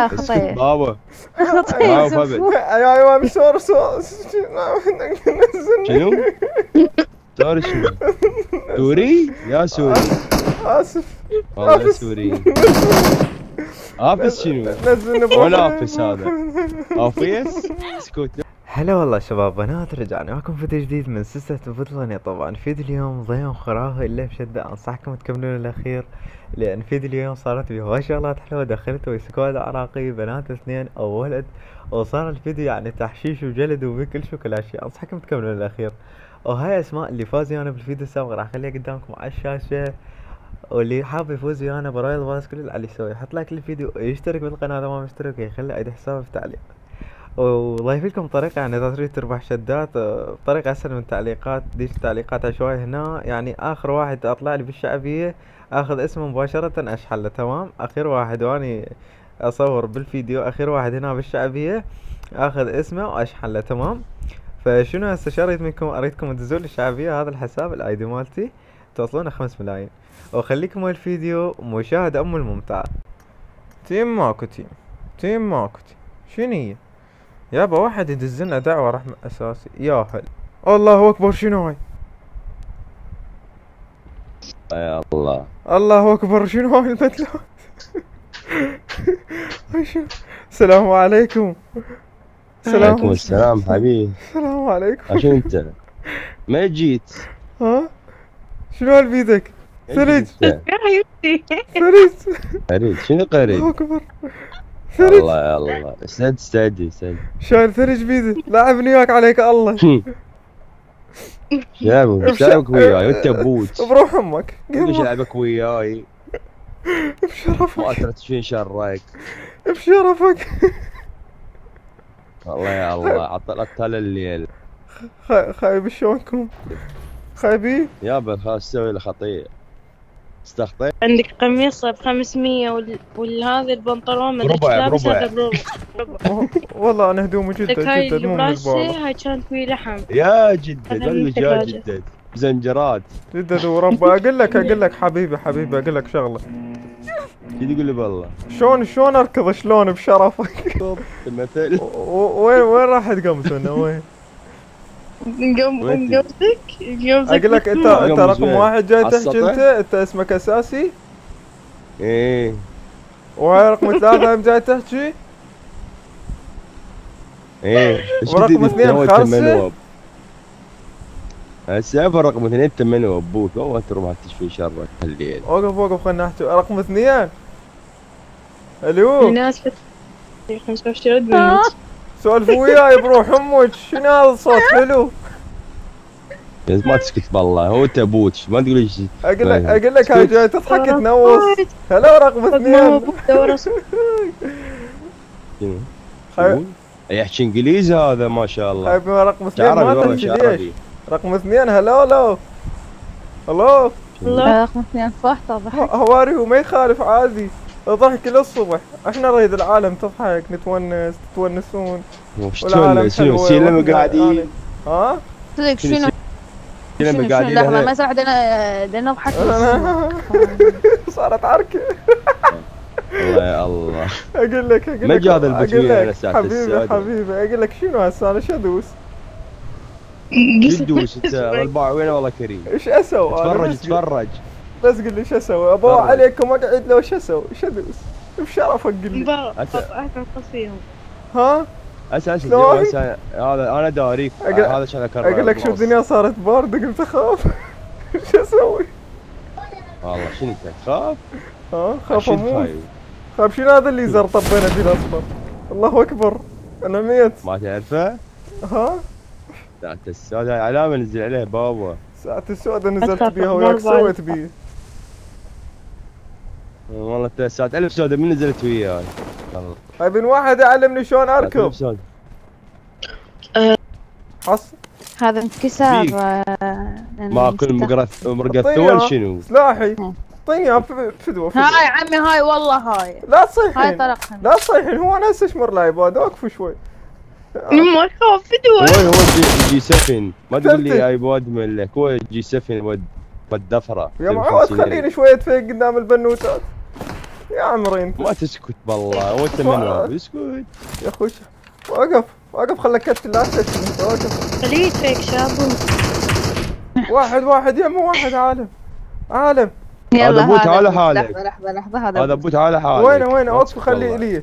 خطيه بابا يا أيوه مشوار شنو؟ سوري شنو؟ سوري؟ يا سوري آسف والله سوري افس شنو؟ وين افس هذا؟ آفيس؟ اسكت هلا والله شباب بنات رجعنا. معكم فيديو جديد من سلسلة بطلوني طبعا فيديو اليوم ضيم خرافي إلا بشدة. أنصحكم تكملون الأخير لأن فيديو اليوم صارت فيه هواي شغلات حلوة. دخلت ويا squad عراقي بنات اثنين أو ولد وصار الفيديو يعني تحشيش وجلد وبكل شو كل اشياء أنصحكم تكملون الأخير. وهاي أسماء اللي فاز ويانا بالفيديو السابق راح أخليها قدامكم على الشاشة. واللي حاب يفوز ويانا ب Royale Pass كل اللي يسوي. يحط like للفيديو ويشترك بالقناة اذا ما مشترك يخلي ID حسابه في التعليق وضايف لكم طريقة يعني إذا تريد تربح شدات آه، بطريقة أسهل من التعليقات ليش التعليقات عشوائي هنا. يعني آخر واحد أطلع لي بالشعبية آخذ اسمه مباشرة أشحله تمام؟ آخر واحد وأني أصور بالفيديو آخر واحد هنا بالشعبية آخذ اسمه وأشحله تمام؟ فشنو هسه شو أريد منكم؟ أريدكم تدزون الشعبية هذا الحساب ال ID مالتي. توصلونه خمس ملايين. وخليكم الفيديو مشاهدة أم الممتعة. team ماكو team. team ماكو team. شنو هي؟ يابا واحد يدزلنا دعوة رحمة أساسي. يا هل. الله أكبر شنو هاي؟ يا الله. الله أكبر شنو هاي البدلات هاي شو؟ السلام عليكم. عليكم السلام حبيبي. السلام عليكم. عشان انت؟ ما جيت. ها؟ شنو هالبيدك ثلج أنت؟ ثلج قريب شنو قريب؟ الله أكبر. ثلج الله يا الله. استعد استعد استعد شايل ثلج بيده لاعبني وياك عليك الله. شابك شابك وياي وانت بوت. بروح أمك. ليش العبك وياي. ما بشرفك ترى شين شرك بشرفك. الله يا الله. عطلت طال الليل. خايب شلونكم؟ خايبين يابا خلاص سوي له خطيه استخطي عندك قميص ب 500 وال... والهذا البنطلون بربع- بربع. بربع ربع. والله أنا هدومي جدا هاي جدا مو هاي كانت فيه لحم. يا جدد من يا. جدد زنجرات. جدا وربا أقول لك أقول لك حبيبي حبيبي أقول لك شغلة. شو تقول لي بالله؟ شلون شلون أركض شلون بشرفك؟ مثل. وين وين راح تقمصنا وين؟ نقومك نقومك أقول لك انت أنت رقم. واحد جاي تحكي؟ انت أنت اسمك أساسي؟ إيه. وهاي رقم ثلاثة هم جاي تحكي إيه. ورقم اثنين انت؟ خرسة؟ هسه رقم اثنين تمنوب أبوك هو تروح تشفي شرك الليل وقف وقف خلنا نحكي. رقم اثنين. ألو؟ الناس بت 25 منك سولف وياي بروح أمك شنو هذا الصوت؟ حلو. ما تسكت بالله هو تبوت ما تقول إيش أقول لك طيب. أقول لك هاي جاي تضحك تنوص. هلا رقم اثنين؟ هاي- يقول؟ يحكي إنجليزي هذا ما شاء الله. هاي رقم اثنين ما والله تحكي رقم اثنين هلا هلا. هلو رقم اثنين فحطة ضحك. هواري وما يخالف عادي. ضحك للصبح إحنا نريد العالم تضحك نتونس تتونسون. وش والعالم شنو وإحنا قاعدين ها؟ صدق شنو شنو؟ شنو شنو قاعدين لحظة؟ ما صار بدنا نضحك صارت عركة. الله يا الله. أقول لك أقول ما لك جا هذا أقول البتوية أنا لك ساعة حبيبي. حبيبي أقول لك شنو هسه؟ أنا شو أدوس؟ يدوس أنت؟ الباع وينه؟ والله كريم. إيش أسوي؟ تفرج تفرج بس قل لي شو أسوي؟ ابو. عليكم أقعد لو شو أسوي؟ شو ادوس؟ بشرفك قل لي فيهم ها؟ هسه شلون؟ هسه هذا أنا داريك هذا عشان اكرر أقول لك شو. الدنيا صارت باردة قلت اخاف شو أسوي؟ والله شنو أنت تخاف؟ ها؟ خاف شو أموت خايف؟ خاف شنو هذا اللي زر طبينا فيه الأصفر؟ الله أكبر أنا ميت ما تعرفه؟ ها؟ ساعة السوداء هاي علامة نزل عليه بابا ساعة السوداء نزلت بيها وياك سويت بيه والله انت ساعة ألف سوداء من نزلت وياي؟ والله ابن واحد يعلمني شلون أركب؟ سوداء. حص. هذا انكسار فيك. لأن ما كل يستخ- مقرث مرقث أعطيني ثول. شنو؟ سلاحي. ها. اعطيني فدوه فدوه هاي عمي هاي والله هاي. لا هاي تصيحين طرقهم. لا تصيحين. هو أنا هسه اشمر لايباد اوقفوا شوي. ما خاف فدوة هو هو جي, جي 7 ما تقول. لي ايباد من لك هو جي 7 ود ود دفرة. يا معود خليني شوية تفيق قدام البنوتات. يا عمري انت ما تسكت بالله وانت من وين؟ اسكت يا أخوي وقف وقف خلك كتل لا تكتل وقف خليه فيك شابو. واحد واحد يمه واحد عالم عالم. يلا أبو تعال هذا حالك. لحظة لحظة لحظة هذا هذا. ابو تعالى حالك. وينه وينه ما وقفوا تسكت خليه والله. لي.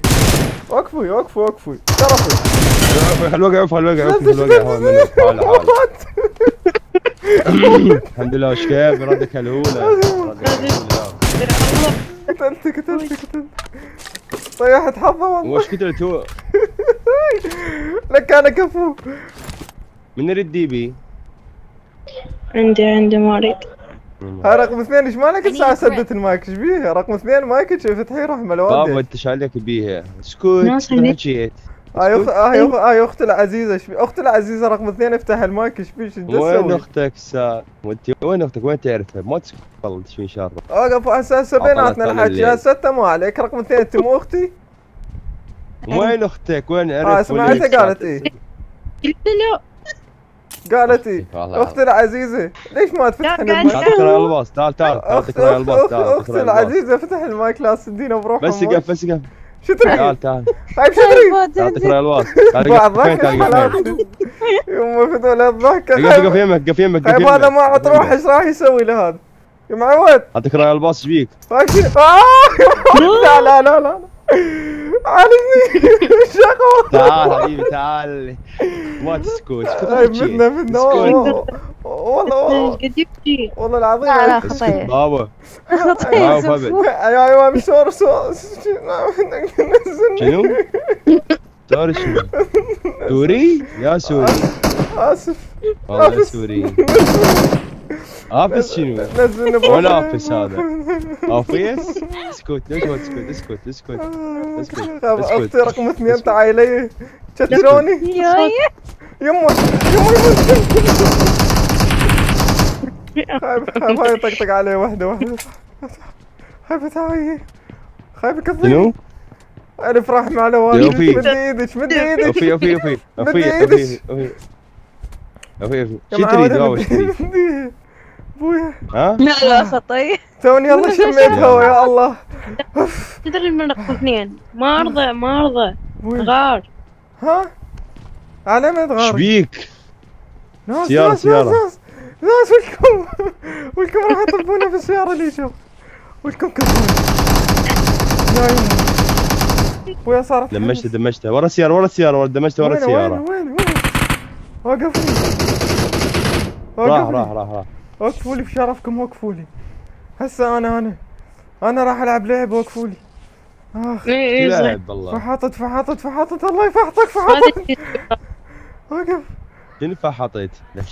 وقفوا وقفوا وقفوا. شرفي خل وقع خل وقع خل وقع هو منك تعالى حالك. الحمد لله وش كيف؟ ردك الأولى. ردك الأولى. قتلت قتلت قتلت. طيحت حظه والله. وش قتلت هو؟ لك أنا كفو. من يريد دي بي؟ عندي عندي مريض هاي رقم اثنين إيش مالك؟ الساعة سدت المايك إيش بيها؟ رقم اثنين مايك فتحي رحمة بابا لوالديك انت شالك بيها اسكت. ناس ما حكيت هاي اخت هاي أخ- هاي أختي العزيزة إيش بي أختي العزيزة رقم اثنين افتح المايك إيش بيش وين؟ أختك؟ سا وأنت وين أختك؟ وين تعرفها؟ ما والله إيش في شر أوقف هسه هسه بيناتنا الحكي. هسه انت مو عليك. رقم اثنين أنت مو أختي؟ وين أختك؟ وين عرفت آه سمعتها قالت إيه؟ قلت له. قالت إيه؟ أختي العزيزة. ليش ما تفتحين لا، المايك؟ تعال الباص تعال تعال تعال الباص أخت- تعال أختي العزيزة فتح المايك لا تدينا بروحها بس قف بس قف شو تبي؟ تعال تعال. طيب شو تبي؟ تعال قف فين يما فدول الضحكة. قف قف يمك قف يمك طيب هذا ما عاد روح إيش راح يسوي لهذا؟ يا معود. تعال تقرا الباص إيش بيك؟ شي- آه! لا لا لا لا. عالجني شغل تعال حبيبي تعال. ما تسكت بدنا اسكت. والله والله. والله العظيم. اسكت بابا. يا أيوه مشوار سو نزلني شنو؟ سوري شنو؟ سوري؟ يا سوري. آسف. والله. سوري. افس شنو؟ ولا. آفس هذا؟ افيس؟ اسكت ليش ما تسكت؟ اسكت اسكت اسكت. أختي رقم اثنين اسكت. تعالي تشتروني يا يا. يمه يمه خايف خايف هاي طقطق عليه واحدة واحدة خايف تعاي خايف كثير شنو؟ مع يا لوالدك وفي. مد إيدك مد إيدك افي افي افي افي بدي افي إيدك. افي افي افي أبويا. ها؟ لا لا خطية توني يلا شميت هوا يا الله. تدري من رقم اثنين ما أرضى ما أرضى. غار. ها؟ على ما إيش تغار بيك؟ ناس سيارة، ناس سيارة. ناس. ناس ولكم ولكم راح يطبونا في السيارة اللي شوف ولكم كذبون يا يمه ابويا صارت دمجته دمجته. ورا السيارة ورا السيارة ورا دمجته ورا وين وين السيارة وين وين؟ وقفوا راح راح راح راح. وقفوا لي بشرفكم وقفوا لي هسه أنا أنا أنا راح ألعب لعب وقفوا لي آخ. إيه إيه والله فحطت فحطت فحطت الله يفحطك فحطت وقف. شنو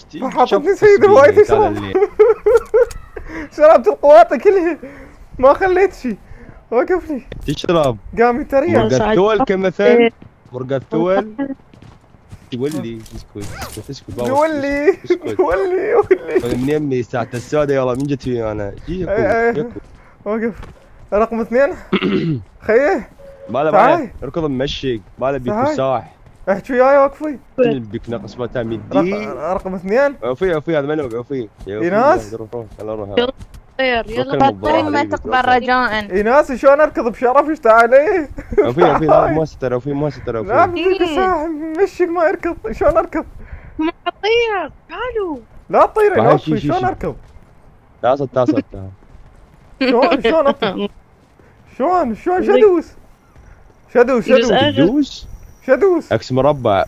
تي- فحطتني سيدي وايد اللي- شربت القواطة كلها ما خليت شي. وقف لي. تشرب. قام يتريق. مرقد. ثول كمثل. إيه. مرقد تولي اسكت اسكت اسكت بابا ولي اسكت. ولي ولي من يمي ساعة السوداء؟ يلا من جت فيه أنا؟ إيه، إيه. وقف رقم اثنين. خيه ما له تعال. ما له اركض ممشي ما له بيكو تعال. صاح احكي وياي وقفي. بيك ناقص ما تام يدي رقم, اثنين. وفي وفي هذا منو وفي إيناس؟ روح روح يلا روح. يلا. خير يلا خطية ما. تقبل رجاء ايناس شلون أركض بشرف إيش تعالي؟ وفي وفي لا ما ستر وفي ما ستر لا وفي ساعة مشيك ما يركض؟ شلون أركض؟ ما اطير تعالوا. لا تطيري بعد لا شي- شلون. أركض؟ تعال تعال تعال شلون شلون شلون؟ شلون شدوس شدوس. شدوس؟ شدوس. X مربع.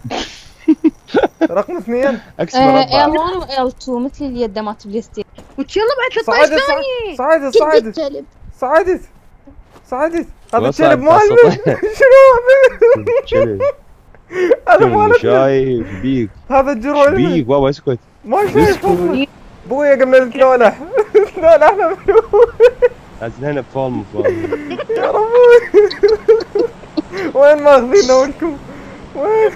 رقم اثنين. X ال مربع. 1 و إل 2 مثل اليد مالت PlayStation وش يلا بعد 13 صعدت ثانية صعدت صعدت صعدت صعدت هذا الكلب مال. شنو هذا مال شايف بيك هذا الجرو بيك بابا اسكت. ما شايف ابويا قمنا نتلولح لازم هنا بفولم بفولم يا ربي. وين ماخذيننا ولكم وين؟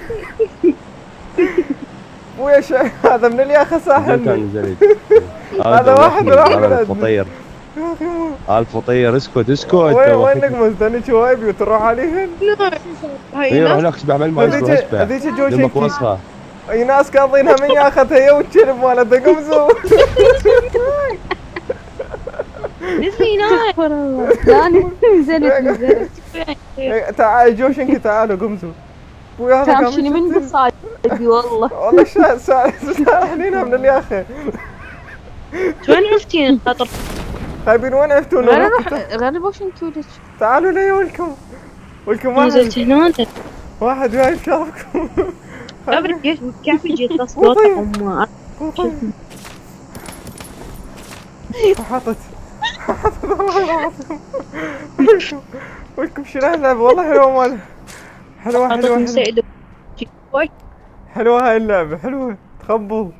شا... هذا من الياخة ساحل كان زريد هذا واحد راح من. الفطير. الفطير اسكت اسكت. وين وين نقمز داني شوايبي وتروح عليهن؟ اي روح اسبح مال ما اسبح هذيك جو دمك اي ناس قاضينها من ياخذها هي هناك. استغفر الله. لا نزلت نزلت تعال جوش انك تعالوا قمزوا أبوي هذا كان كامشني من. بصايبي والله والله شا سا ساحلينها من الياخي وين عرفتين خاطر خايبين وين غير عفتونا روح غير بوشن تولج تعالوا لي ولكم ولكم واحد واحد جاي شافكم قبل كيف يجي تصوت أم حاطت حاطت والله العظيم ولكم شنو هاللعبة والله حلوة مالها حلوة حلوة حلوة. حلوة هاي اللعبة حلوة. تخبل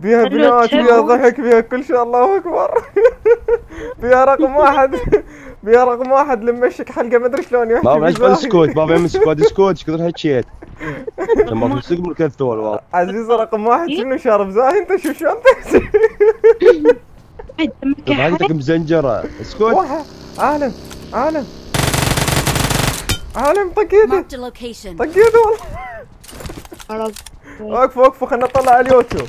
بيها بنات بيها. ضحك بيها كل شيء. الله أكبر. بيها رقم واحد. بيها رقم واحد. لما يشك حلقة ما أدري شلون يحكي بابا بزاهي. اسكت بابا يم اسكت اسكت إيش كثر حكيت لما تمسك من كثول والله عزيزة رقم واحد. شنو شارب زاهي؟ أنت شو شو أنت؟ دمك ضحكتك مزنجره اسكت واحد. عالم عالم عالم طق يده Marked a location. طق يده والله وقفوا وقفوا خلنا نطلع على اليوتيوب.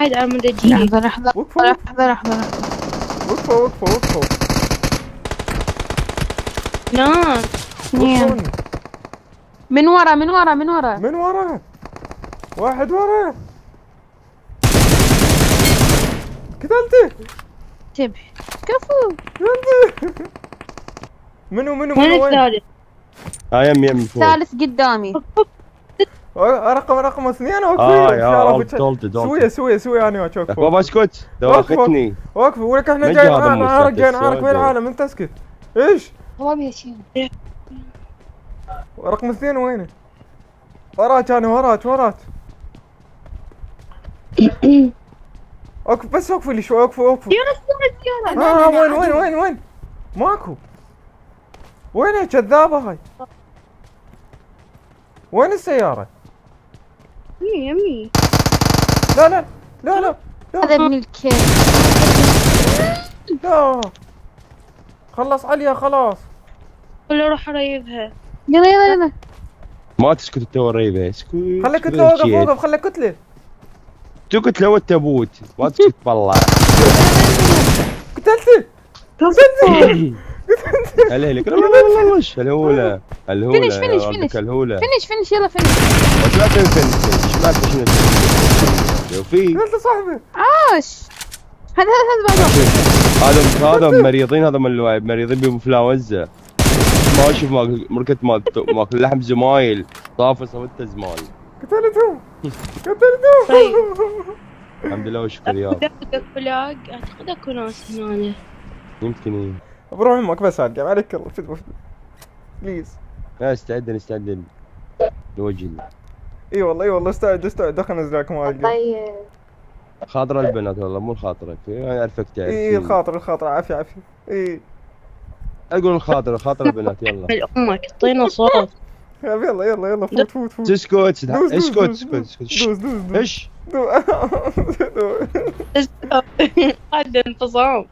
هاي على مدى جيب لحظة لحظة. وقفوا لحظة لحظة. وقفوا وقفوا وقفوا نعم. اثنين وقفوا من ورا من ورا من ورا. من ورا. واحد ورا. قتلته تب كفو. منو منو منو وين؟ الثالث؟ ها يم يم فوق ثالث قدامي. رقم رقم اثنين آه اوقفوا يا دولت سوية سوية سوية أنا وقفوا بابا اسكت دوختني وقفوا ولك إحنا جايين عارك جايين عارك وين. العالم؟ أنت اسكت. إيش؟ هو بيشيل رقم اثنين وينه؟ وراك أنا وراك وراك. وقف بس وقفوا لي شوي وقفوا وقفوا آه وين وين وين وين؟ ماكو. وين هي كذابة هاي؟ وين السيارة؟ يمي يمي. لا لا لا لا هذا لا ابن الكلب لا. خلص عليا خلاص. ولا أروح اريبها يلا يلا يلا. ما تسكت انت وريبه اسكت خلي كتلة وقف وقف خلي كتلة تكت لو التابوت ما تسكت بالله قتلته هلا هلا لا لا لا لا وش؟ الهولة. الهولة فينش، فينش، فينش. الهولة. فينش فينش يلا فينش. وش ما تبي فينش. إيش ما تبي شنو لو في قتلته صاحبي. عاش هذا هذا هذا هذا هذا مريضين هذا من مريضين بانفلونزا ما أشوف ماكل مركت مال ماكل لحم زمايل. طافه صوته زمايل قتلته قتلته طيب. الحمد لله والشكر يا. أعتقد فلاق أعتقد أكو ناس هنا يمكن بروح أمك بس هالقام عليك الله فد فد بليز لا استعد نستعد لوجه الله إي والله إي والله استعد استعد. خلنا ننزل لكم هالقام طيب خاطر البنات والله مو خاطرك أنا أعرفك تعرف. إي الخاطر الخاطر. عافية عافية. إي. أقول الخاطر خاطر البنات يلا. أمك أعطينا صوت. يلا يلا يلا يلا. فوت فوت فوت. اسكت اسكت اسكت. دوس دوس دوس إيش؟ هذا انفصام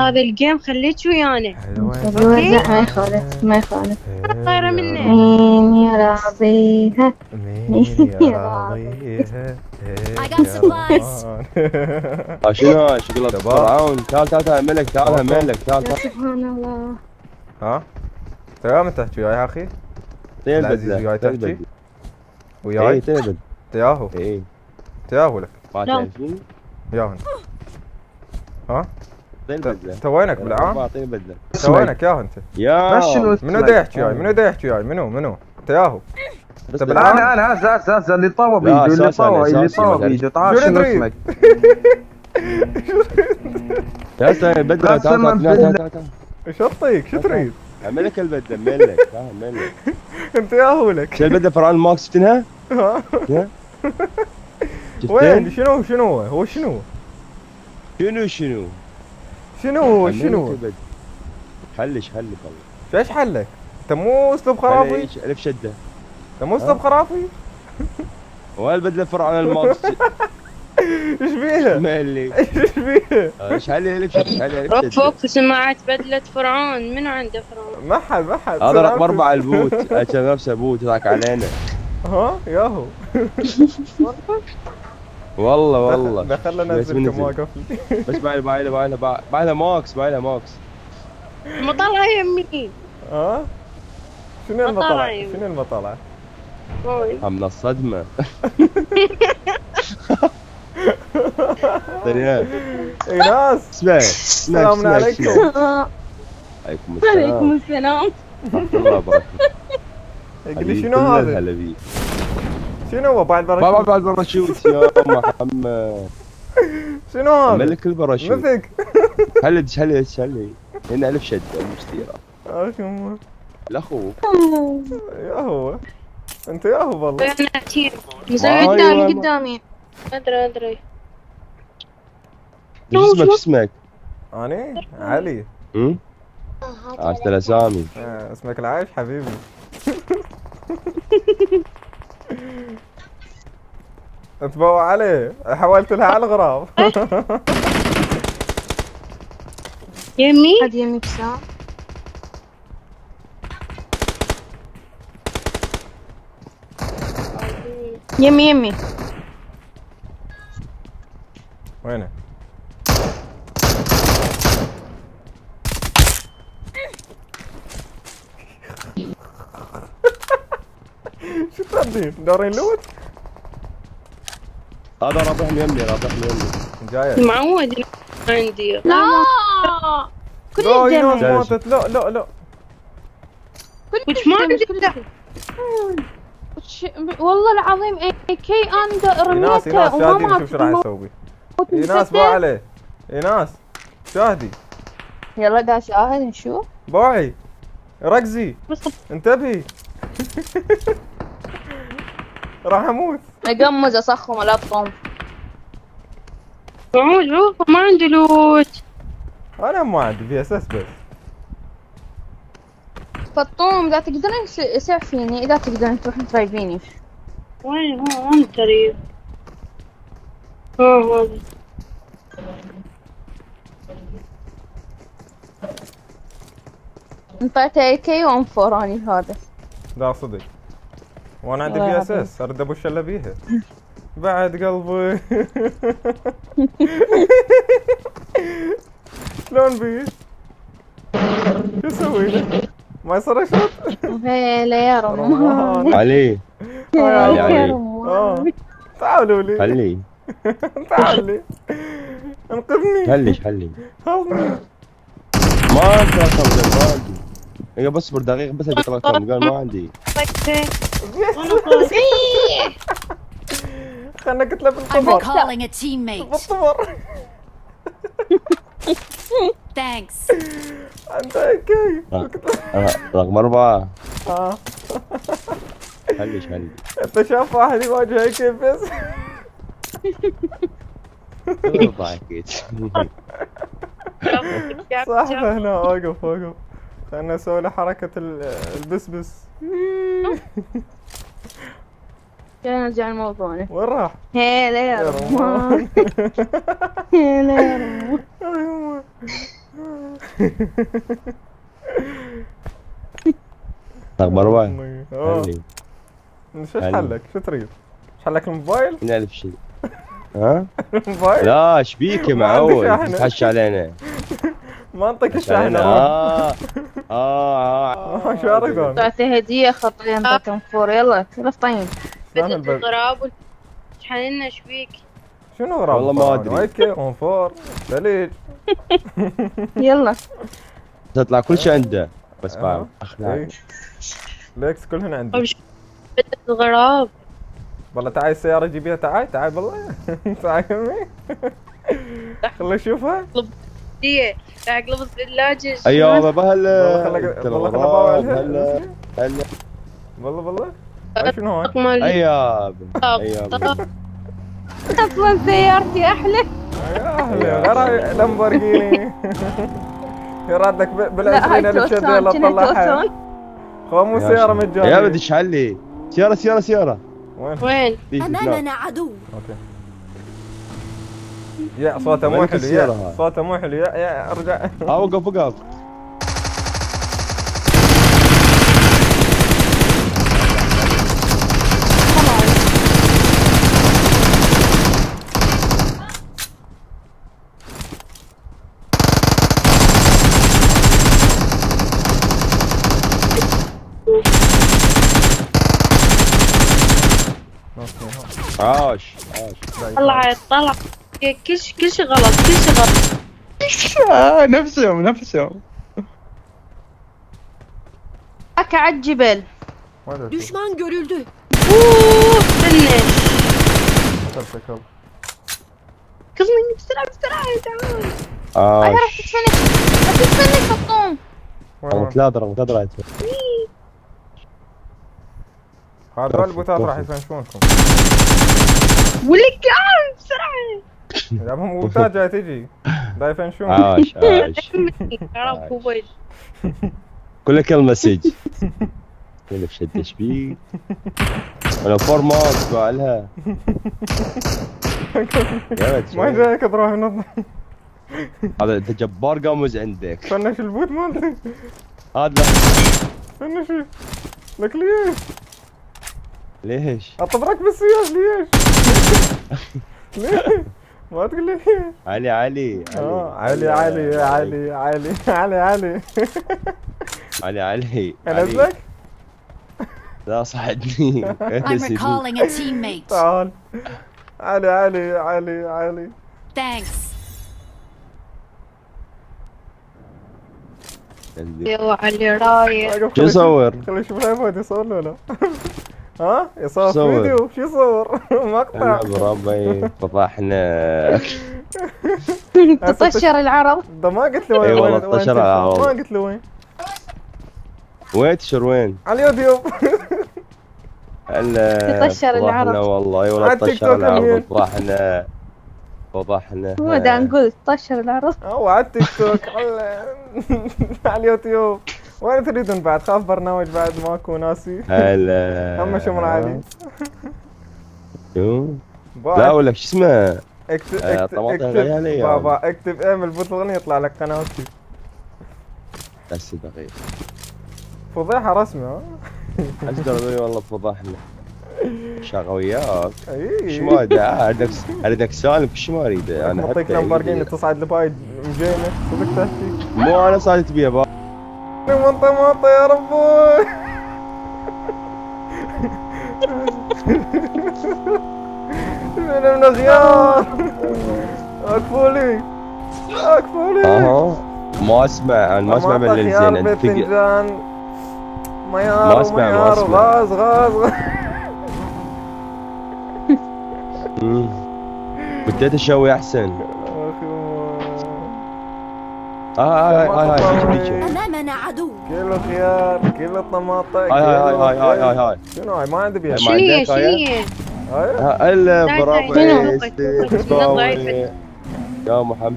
هذا ال game خليك ويانا. لا ما يخالف ما يخالف طايرة مني. مين يراضيها؟ مين يراضيها؟ I got supplies. آه، شنو؟ شغلة شباب. فرعون تعال تعال تعال ملك تعال ملك تعال تعال. سبحان الله. ها؟ تمام تحكي وياي يا أخي العزيز وياي تحكي؟ اي وياي؟ البدلة تياهو. اي تياهو لك. ما ياهو. ها؟ البدلة انت وينك بالعام؟ ما تين البدلة أنت. وينك ياهو انت يا منو دا يحكي وياي؟ منو دا يحكي وياي؟ منو؟ منو؟ تياهو بس أنت بالعام؟ أنا أنا هسه هسه هسه اللي طوى بيده اللي طوى اللي طوى. بيده تعال شنو؟ اسمك؟ يا سيدي البدلة تعال تعال تعال. تعال إيش اطيك شو تريد؟ ملك البدلة ملك تعال ملك أنت ياهو لك. شو البدلة؟ فرعون ماكس شفتنها؟ ها؟ ها؟ وين؟ شنو شنو هو؟ هو شنو شنو شنو؟ شنو هو شنو. حلش حلك والله. إيش حلك؟ انت مو اسلوب خرافي؟ الف شدة؟ انت مو اسلوب خرافي؟ والبدلة فرعون الماكس إيش فيها؟ ملك إيش فيها؟ إيش حلي الف شدة؟ حلي الف شدة؟ فوق سماعات بدلة فرعون. منو عنده فرعون؟ ما حد ما حد. هذا رقم أربعة البوت. أجل نفسه بوت ذاك علينا. ها؟ ياهو. والله والله. دخلنا بس ننزل من كم واقف. بس باعي باعي له باعي له باعي له ماكس. باعي له ماكس مطلع يمي ها شنو أيوة. شنو المطلع أوي. من الصدمة. ثانية اي ناس اسمع السلام اسمع عليكم. اسمع. عليكم عليكم السلام. السلام الله يبارك لي شنو هذا؟ شنو هو بعد بابا براشوت بعد باراشوت يا محمد. شنو هذا؟ ملك الباراشوت دش هلا دش هلا هنا الف شده مشتيرة آه، شو الاخوك يا هو. انت يا هو والله. أنا تيم أيوة. قدامي. قدامي أدري أدري. شو اسمك شو اسمك؟ اني علي. هم؟ عشت الاسامي آه، اسمك العايش حبيبي. اتبوع عليه حولت لها على الغراب. يمي؟ هذه يمي بسام يمي يمي. وينه؟ شو تردين؟ دورين لوت؟ هذا رابح لي يمي رابح لي يمي جاية معود عندي. لا! كل لا ماتت. لا لا لا. كل وش ما عندي والله العظيم اي كي أنا ايناس رميته وما شاهدي مات شوف شو راح أسوي ايناس مسدس. عليه. ايناس شاهدي. يلا قاعد شاهد نشوف. بوعي ركزي. انتبهي. راح أموت. اقمز اصخم لا تقوم معود شوف ما عندي loot. أنا ما عندي VSS بس. فطوم إذا تقدرين س- سعفيني إذا تقدرين تروحين ترايبيني وين هو؟ وين قريب ها هذا انطيت أي كي وام فوراني هذا. لا صدق. وأنا عندي في اس. اس أرد أبو الشلة بيها. بعد قلبي. شلون بيه شو أسوي له؟ ما يصير اشرط هلا يا رمان. علي. آه، علي علي. آه. تعالوا لي. خلي. تعال لي. انقذني. خلي هلني ما قال ما بس اصبر دقيقة بس أجيب رقم قال ما عندي. خلنا بالقمر recalling a teammate. بالقمر Thanks. أنت كيف؟ آه، رقم أربعة آه. خليش خلي أنت شاف واحد يواجه كيف بس؟ صاحبه هنا وقف وقف خلنا نسوي له حركة ال- البسبس خلينا نرجع لموضوعنا وين راح؟ هلا يا يا رمان هلا يا رمان آه. خلي شو حلك؟ شو تريد؟ حلك الموبايل؟ نعرف شيء ها؟ الموبايل؟ لا إيش بيك يا معود. تحش علينا ما علينا الشاحنة آه آه. آه، شو أنا؟ تعطي هدية خطية انطيتهم فور. يلا يلا طيب؟ أنا بدت الغراب شحننا إيش بيك شنو غراب؟ والله ما أدري. وايد كي أون فور. ثليج يلا. تطلع كل شيء عنده. بس آه. بعرف اخلاق إيه. ليكس كلهن عندي. طيب شو- بدت الغراب والله تعال السيارة جيبيها تعال تعال والله. تعال يمي. خلي أشوفها. دي تعال لبس اللاجج أيوه بابا هلا والله أنت والله باوع هلا هلا والله. والله شنو هاي؟ اكمل أيوه. أيوه. أصلا سيارتي أحلى. يا أهلا غير لامبورجيني. يراد لك ب- لا بالعشرين الف توسون شده لا كنا تطلعها توسون خو مو سيارة مجانية. يا بدي تشحلي سيارة سيارة سيارة. وين؟ وين. أمامنا عدو. أوكي. يا صوته مو حلو. يا صوته مو حلو. يا يا ارجع. اوقف وقف عاش عاش. طلعت طلع. كل شيء كل شيء غلط كل شيء غلط آه، نفسهم نفسهم أكا على الجبل دشمان görüldü. أوه dinle. Tamam bakalım. Kız بسرعة bistira bistira tamam. Aa. Ay rahat seni. Atış seni kaptan. رمت لا هذول البوتات راح يفنشونكم ولك آه، بسرعة جابهم وترجع تجي ضايف شو عاش عاش يا لك المسج كلف شد شبيك أنا فورما اسمع لها ما جايك تروح من هذا انت جبار قاموز عندك فنش البوت مالتك هذا فنش لك ليش؟ ليش؟ اطبرك بالسياج ليش؟ ليش؟ ما تقول لي. ليش؟ علي علي. آه علي علي علي علي. علي علي علي. علي انزلك؟ لا صحدني I'm recalling a teammate. تعال. علي علي علي علي. Thanks. يلا علي رايح. شو يصور؟ خلي يشوف الايباد يصور له لا ها؟ يصور صور. فيديو شو يصور مقطع. بربي. فضحنا تطشر العرض ده ما قلت له وين إي وين والله وين طشر تنشر. على ما. قلت له وين. وين تشر وين؟ على اليوتيوب. هلا تطشر العرض. والله. اي والله على التيك طشر توك العرض. فضحنا فضحنا مو دا نقول طشر العرض أو على التيك توك. على على اليوتيوب. وين تريدون بعد؟ خاف برنامج بعد ماكو ناسي. هلا. هم شمر عادي شو؟ لا ولا شو اسمه؟ اكتب آه، اكتب. اكتب غالية بابا اكتب اعمل bot اغنية يطلع لك قناتي. بس دقيقة. فضيحة رسمي ها؟ ذي والله وياك أي. شو ما أدري اريدك اريدك سالم شو ما أريد أنا حتى لامبورجيني تصعد لباي مجينة صدق تحتي مو أنا صارت بيها طماطم طماطم يا ربي من من الخيار اكفولي اكفولي أها ما أسمع أنا ما أسمع من الزين أنت ما أسمع ما أسمع. غاز غاز. غاز بديت أشوي أحسن. هاي هاي هاي هاي امامنا عدو كيلو خيار كيلو طماطم هاي هاي هاي هاي هاي هاي شنو هاي ما عندي بيها شنو هي شنو هي؟ الا بربعي يا محمد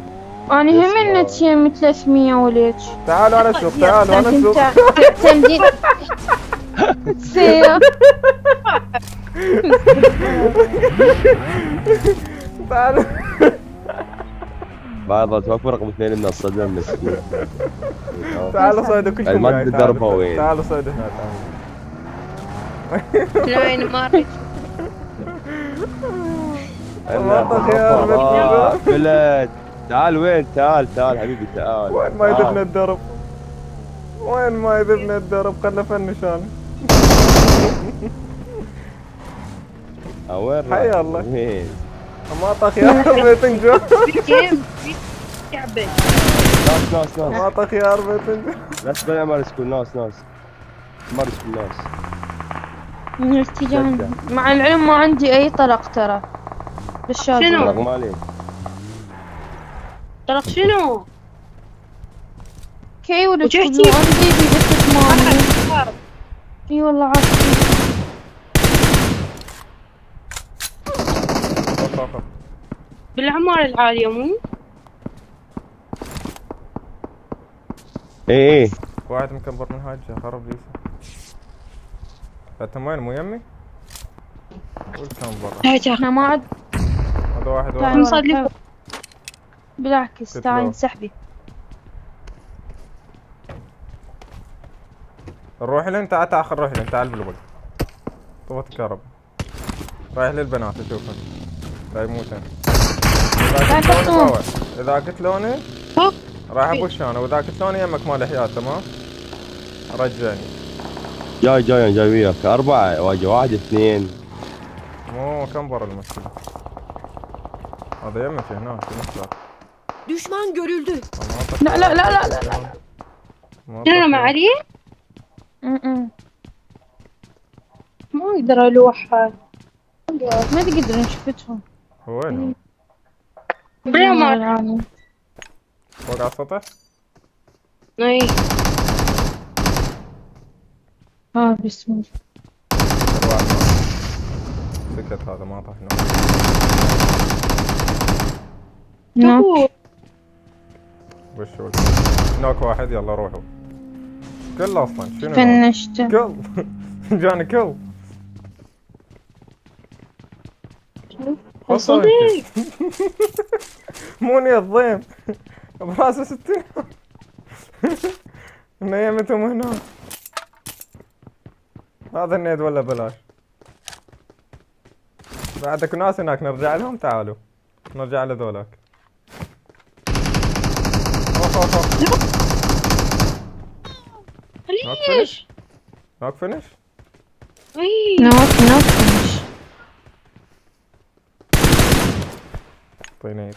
أنا هم ان 300 وليك تعالوا أنا أشوف تعالوا أنا أشوف تمديد تعالوا بعض توقف رقم اثنين من الصدم مسكين تعالوا صيدوا كلكم المادة معي، تعالوا. دربها وين؟ تعالوا صيدوا. هنا تعالوا لا أنا ما اريد طماطة خيار آه،. بلد. تعال وين؟ تعال تعال حبيبي تعال. وين ما يذبنا الدرب؟ وين ما يذبنا الدرب؟ خلنا فنش أنا. آه، وين حي راح؟ الله. طماطخ يا بيتنجو ناس ناس ناس. طماطخ يا بيتنجو لا تبان يا سكول ناس ناس ماري سكول ناس من الاتجاه مع العلم ما عندي أي طلق ترى. بالشاطئ شنو؟ طلق مالي طلق شنو؟ كي ولا عندي في بيتك مالي إي والله عارف بالعمارة العالية مو؟ إيه إيه. واحد مكبر من هاجة خرب ليسا أنت وين؟ مو يمي؟ قول كان برا؟ تعال إحنا ما عاد هذا واحد تعال واحد. هم صار لي تعال. بالعكس. تعال انسحبي روح لين تعال تعال خل روح لين تعال بالوقت. طفت الكهرباء. رايح للبنات أشوفك. لا يموتن إذا قلت لوني؟ راح ابوش أنا وإذا قلت لوني يمك مال حياه تمام؟ رجعني. جاي جاي جاي وياك. أربعة واجي واحد اثنين. مو كم برا المشكلة هذا يمك هنا في نفسك دشمان görüldü. لا لا لا لا لا. لا مع علي؟ ما يقدر الوحد. ما تقدر نشوفتهم. وينهم؟ هو؟ بلا ما يعني فوق على السطح؟ اي ها بسم الله. سكت هذا ما طاح نوك. وش هو نوك واحد يلا روحوا كل أصلا شنو نوك؟ فنشت كل جاني كل صدق مو ني الضيم براسه ستين نيمتهم هناك هذا النيد ولا بلاش بعدك ناس هناك نرجع لهم تعالوا نرجع لذولاك اوف اوف اوف نوك فينش نوك فينش اي نوك نوك فنش طينيت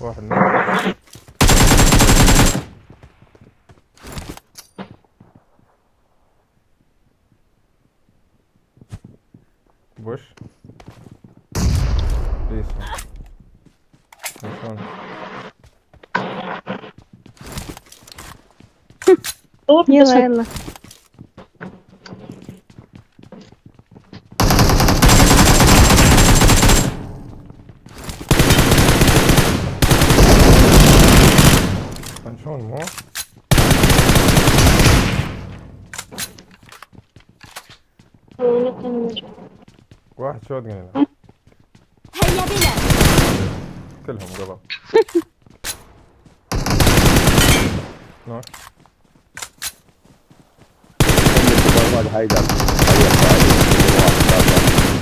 واحد نوك بوش ليس شلون يلا يلا شلون مو شوت هنا Heja bile. كلهم قبل. نوك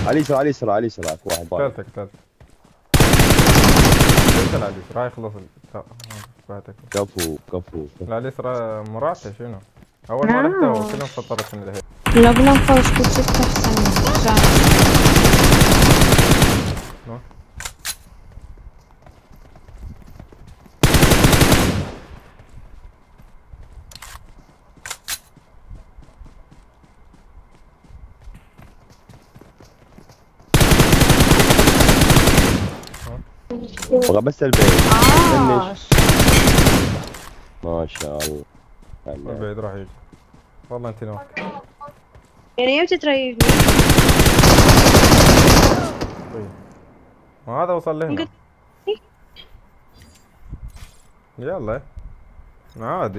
علي يسرى علي يسرى علي يسرى أكو واحد. ثالثك ثالث انت لا اليسرى. هاي خلص لا، بعدك كفو كفو. لا اليسرى مراته شنو؟ أول ما رحت هو كلهم فطرت من الهيل لو بلا نخلص كل ستة أحسن ساعة. نوك بغى بس البيت فنش ما شاء الله. من هلا. بعيد راح يجي. والله انت نوك. يعني إمتى تريفني؟ طيب. ما هذا وصل لهنا. يلا. عادي.